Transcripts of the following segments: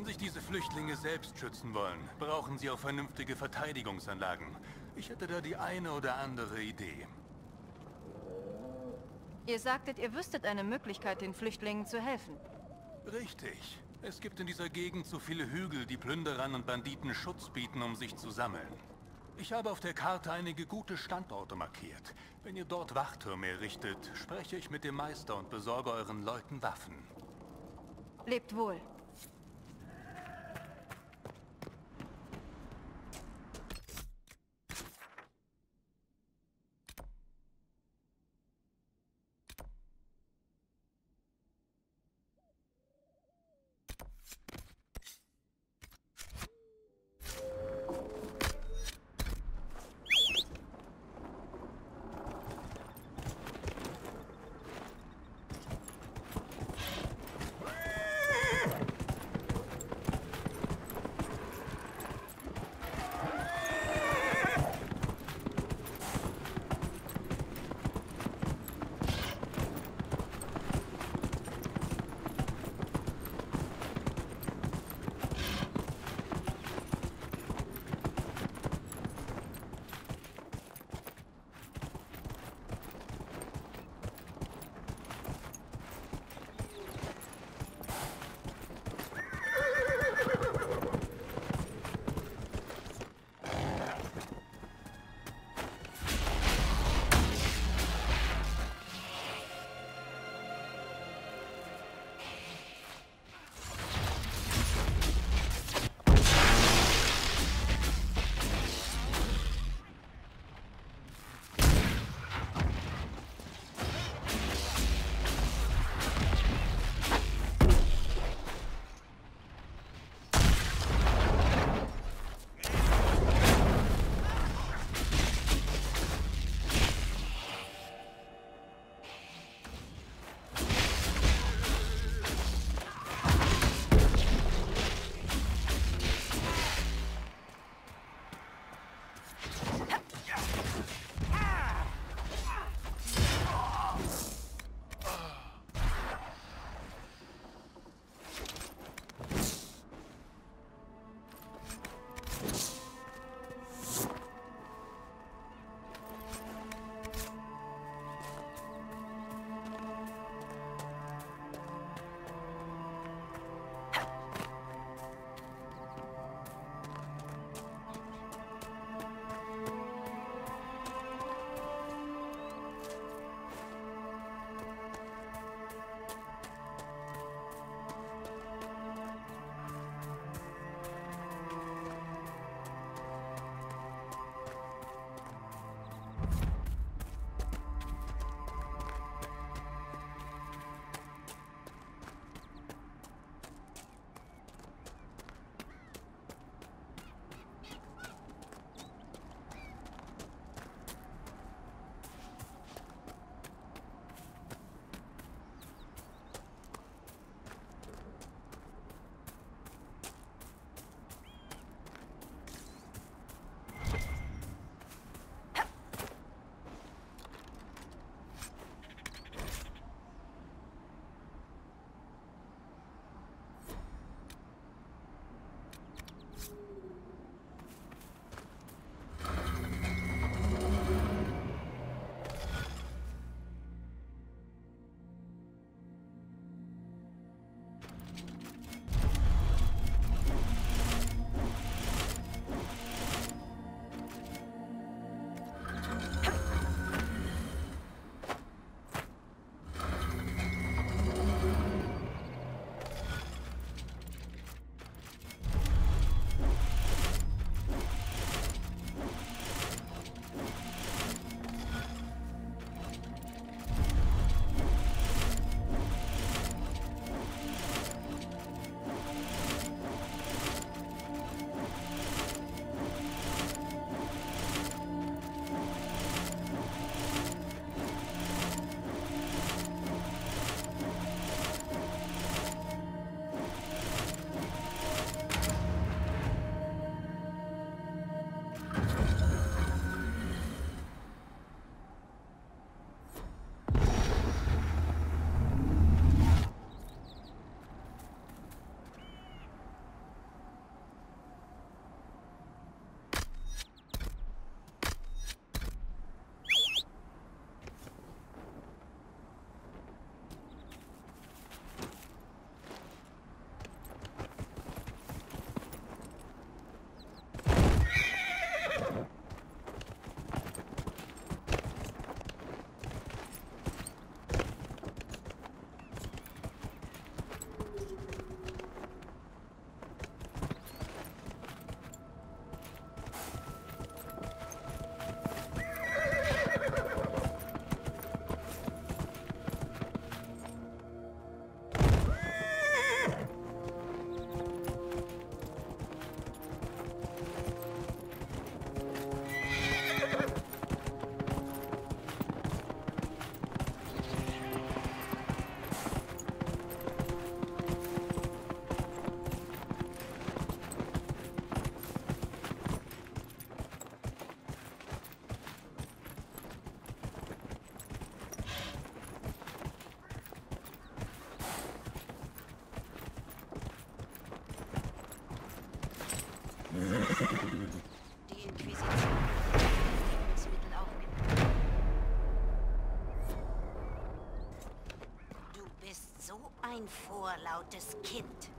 Wenn sich diese Flüchtlinge selbst schützen wollen, brauchen sie auch vernünftige Verteidigungsanlagen. Ich hätte da die eine oder andere Idee. Ihr sagtet, ihr wüsstet eine Möglichkeit, den Flüchtlingen zu helfen. Richtig. Es gibt in dieser Gegend so viele Hügel, die Plünderern und Banditen Schutz bieten, um sich zu sammeln. Ich habe auf der Karte einige gute Standorte markiert. Wenn ihr dort Wachtürme errichtet, spreche ich mit dem Meister und besorge euren Leuten Waffen. Lebt wohl. Die Inquisition hat Lebensmittel aufgenommen. Du bist so ein vorlautes Kind.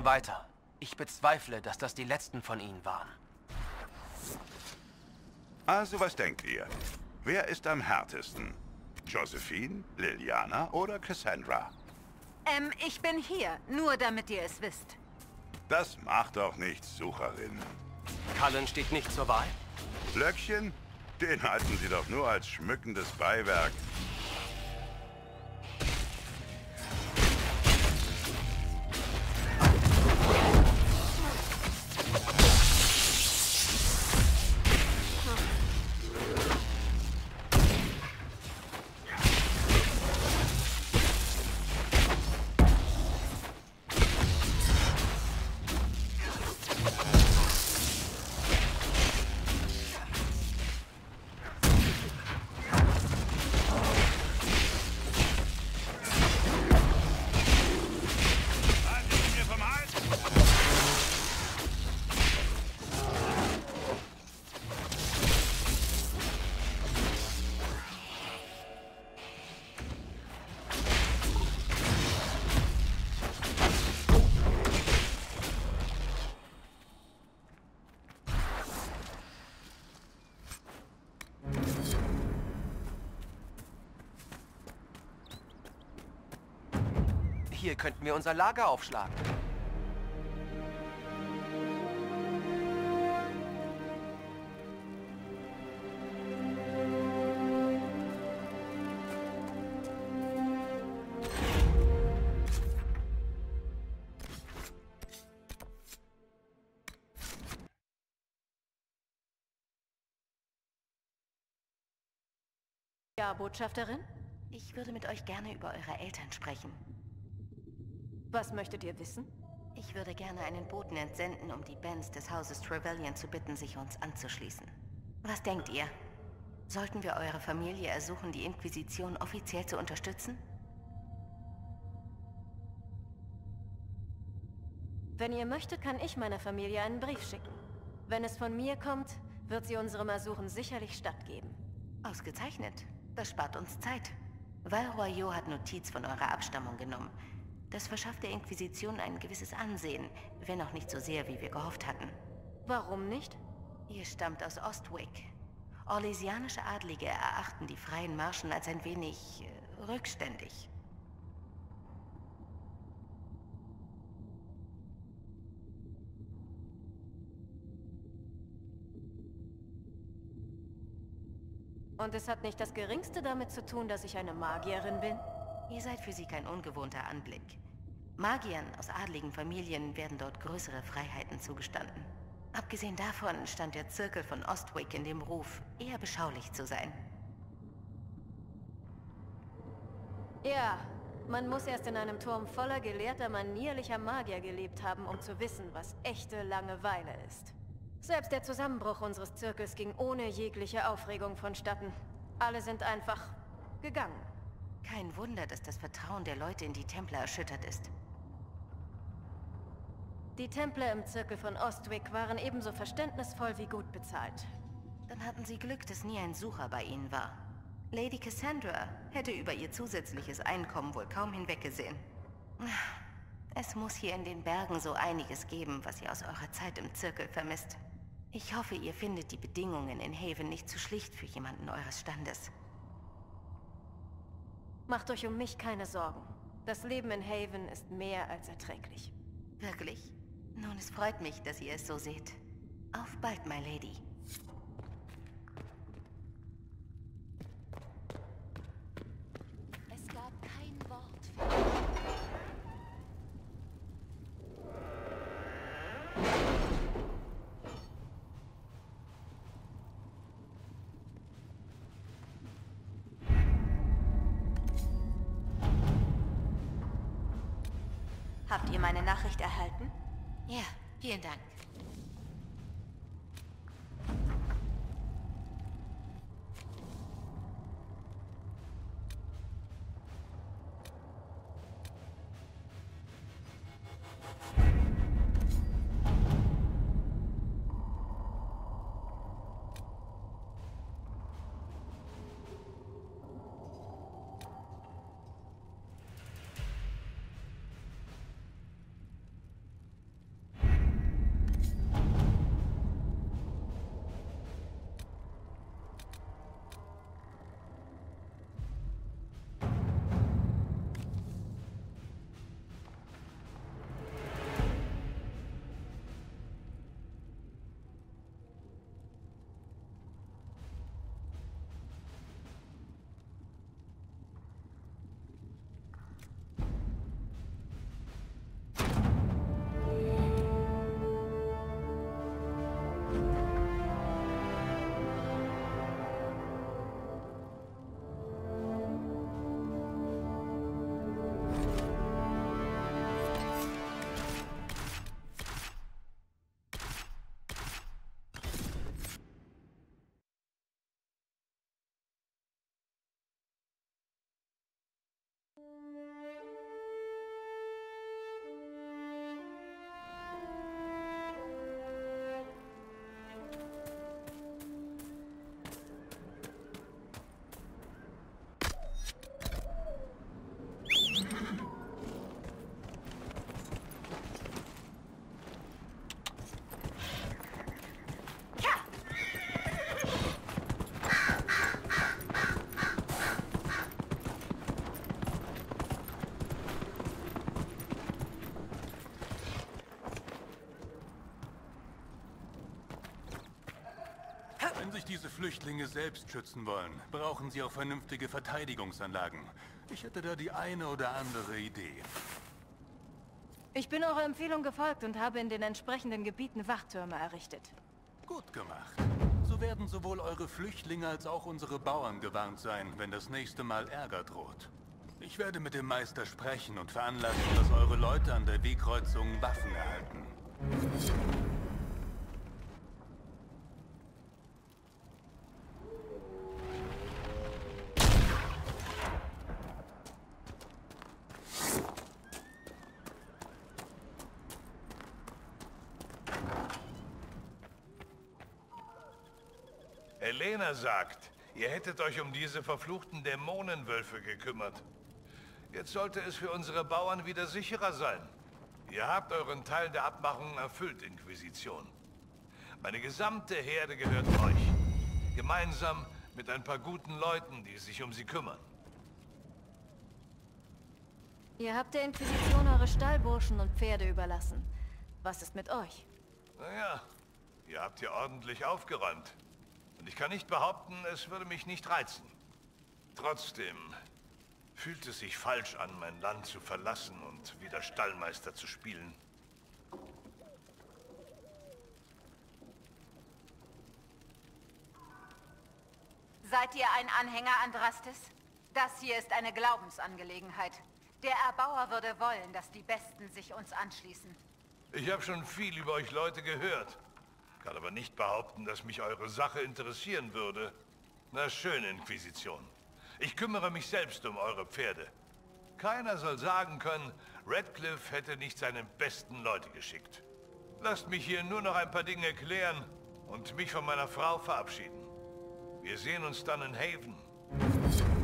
Sollten weiter. Ich bezweifle, dass das die letzten von ihnen waren. Also, was denkt ihr? Wer ist am härtesten? Josephine, Liliana oder Cassandra? Ähm, ich bin hier, nur damit ihr es wisst. Das macht doch nichts, Sucherin. Cullen steht nicht zur Wahl? Blöckchen? Den halten Sie doch nur als schmückendes Beiwerk. Hier könnten wir unser Lager aufschlagen. Ja, Botschafterin? Ich würde mit euch gerne über eure Eltern sprechen. Was möchtet ihr wissen? Ich würde gerne einen Boten entsenden, um die Bands des Hauses Trevelyan zu bitten, sich uns anzuschließen. Was denkt ihr? Sollten wir eure Familie ersuchen, die Inquisition offiziell zu unterstützen? Wenn ihr möchtet, kann ich meiner Familie einen Brief schicken. Wenn es von mir kommt, wird sie unserem Ersuchen sicherlich stattgeben. Ausgezeichnet. Das spart uns Zeit. Val Royaux hat Notiz von eurer Abstammung genommen. Das verschafft der Inquisition ein gewisses Ansehen, wenn auch nicht so sehr, wie wir gehofft hatten. Warum nicht? Ihr stammt aus Ostwick. Orlesianische Adlige erachten die freien Marschen als ein wenig äh, rückständig. Und es hat nicht das Geringste damit zu tun, dass ich eine Magierin bin? Ihr seid für sie kein ungewohnter Anblick. Magiern aus adligen Familien werden dort größere Freiheiten zugestanden. Abgesehen davon stand der Zirkel von Ostwick in dem Ruf, eher beschaulich zu sein. Ja, man muss erst in einem Turm voller gelehrter, manierlicher Magier gelebt haben, um zu wissen, was echte Langeweile ist. Selbst der Zusammenbruch unseres Zirkels ging ohne jegliche Aufregung vonstatten. Alle sind einfach gegangen. Kein Wunder, dass das Vertrauen der Leute in die Templer erschüttert ist. Die Templer im Zirkel von Ostwick waren ebenso verständnisvoll wie gut bezahlt. Dann hatten sie Glück, dass nie ein Sucher bei ihnen war. Lady Cassandra hätte über ihr zusätzliches Einkommen wohl kaum hinweggesehen. Es muss hier in den Bergen so einiges geben, was ihr aus eurer Zeit im Zirkel vermisst. Ich hoffe, ihr findet die Bedingungen in Haven nicht zu schlicht für jemanden eures Standes. Macht euch um mich keine Sorgen. Das Leben in Haven ist mehr als erträglich. Wirklich? Nun, es freut mich, dass ihr es so seht. Auf bald, my Lady. Habt ihr meine Nachricht erhalten? Ja, vielen Dank. Wenn sich diese Flüchtlinge selbst schützen wollen, brauchen sie auch vernünftige Verteidigungsanlagen. Ich hätte da die eine oder andere Idee. Ich bin eurer Empfehlung gefolgt und habe in den entsprechenden Gebieten Wachtürme errichtet. Gut gemacht. So werden sowohl eure Flüchtlinge als auch unsere Bauern gewarnt sein, wenn das nächste Mal Ärger droht. Ich werde mit dem Meister sprechen und veranlassen, dass eure Leute an der Wegkreuzung Waffen erhalten. Helena sagt, ihr hättet euch um diese verfluchten Dämonenwölfe gekümmert. Jetzt sollte es für unsere Bauern wieder sicherer sein. Ihr habt euren Teil der Abmachung erfüllt, Inquisition. Meine gesamte Herde gehört euch. Gemeinsam mit ein paar guten Leuten, die sich um sie kümmern. Ihr habt der Inquisition eure Stallburschen und Pferde überlassen. Was ist mit euch? Naja, ihr habt hier ordentlich aufgeräumt. Und ich kann nicht behaupten, es würde mich nicht reizen. Trotzdem fühlt es sich falsch an, mein Land zu verlassen und wieder Stallmeister zu spielen. Seid ihr ein Anhänger Andrastes? Das hier ist eine Glaubensangelegenheit. Der Erbauer würde wollen, dass die Besten sich uns anschließen. Ich habe schon viel über euch Leute gehört. Kann aber nicht behaupten, dass mich eure Sache interessieren würde. Na schön, Inquisition. Ich kümmere mich selbst um eure Pferde. Keiner soll sagen können, Radcliffe hätte nicht seine besten Leute geschickt. Lasst mich hier nur noch ein paar Dinge klären und mich von meiner Frau verabschieden. Wir sehen uns dann in Haven.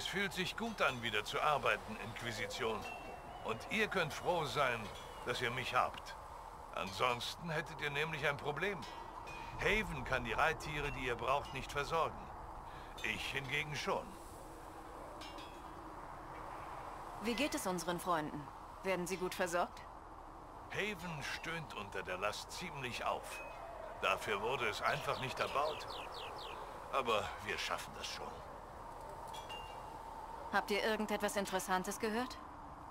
Es fühlt sich gut an, wieder zu arbeiten, Inquisition. Und ihr könnt froh sein, dass ihr mich habt. Ansonsten hättet ihr nämlich ein Problem. Haven kann die Reittiere, die ihr braucht, nicht versorgen. Ich hingegen schon. Wie geht es unseren Freunden? Werden sie gut versorgt? Haven stöhnt unter der Last ziemlich auf. Dafür wurde es einfach nicht erbaut. Aber wir schaffen das schon. Habt ihr irgendetwas Interessantes gehört?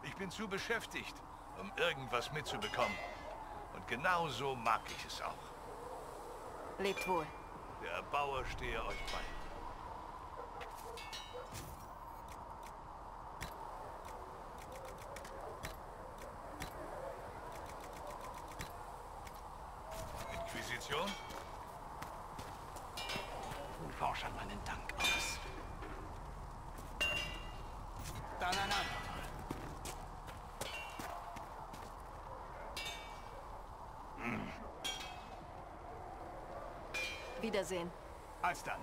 Ich bin zu beschäftigt, um irgendwas mitzubekommen. Und genau so mag ich es auch. Lebt wohl. Der Erbauer stehe euch bei. Inquisition? Ruf Forschern meinen Dank aus. Dann ein andermal. Wiedersehen. Als dann.